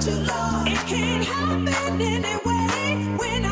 day. Without you, it can't happen anyway. When